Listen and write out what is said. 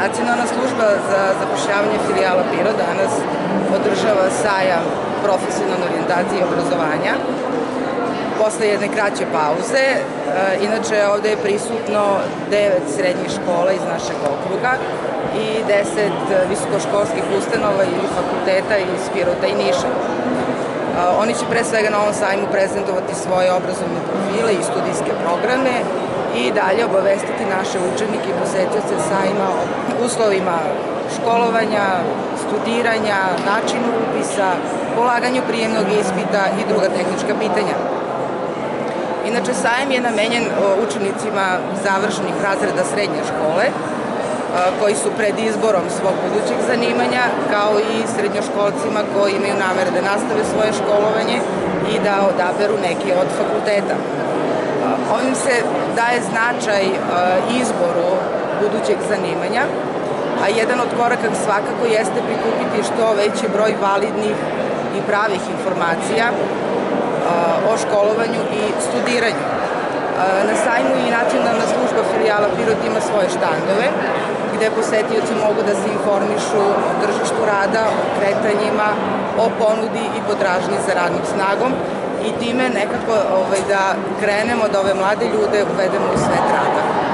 Nacionalna služba za zapošljavanje filijala Piro danas održava sajam profesionalne orijentacije i obrazovanja posle jedne kraće pauze. E, inače, ovde je prisutno devet srednjih škola iz našeg okruga i deset visokoškolskih ustanova ili fakulteta iz Pirota i Niša. E, oni će pre svega na ovom sajmu prezentovati svoje obrazovne profile i studijske programe i dalje obavestiti naše učenike i posetioce sajma o uslovima školovanja, studiranja, načinu upisa, polaganju prijemnog ispita i druga tehnička pitanja. Inače, sajem je namenjen učenicima završenih razreda srednje škole, koji su pred izborom svog budućeg zanimanja, kao i srednjoškolcima koji imaju namere da nastave svoje školovanje i da odaberu neki od fakulteta. Daje značaj izboru budućeg zanimanja, a jedan od koraka svakako jeste prikupiti što veći broj validnih i pravih informacija o školovanju i studiranju. Na sajmu i nacionalna služba filijala Pirot ima svoje štandove, gde posetioci mogu da se informišu o tržištu rada, o kretanjima, o ponudi i potražnji za radnom snagom i time nekako ovaj, da krenemo da ove mlade ljude uvedemo u svet rada.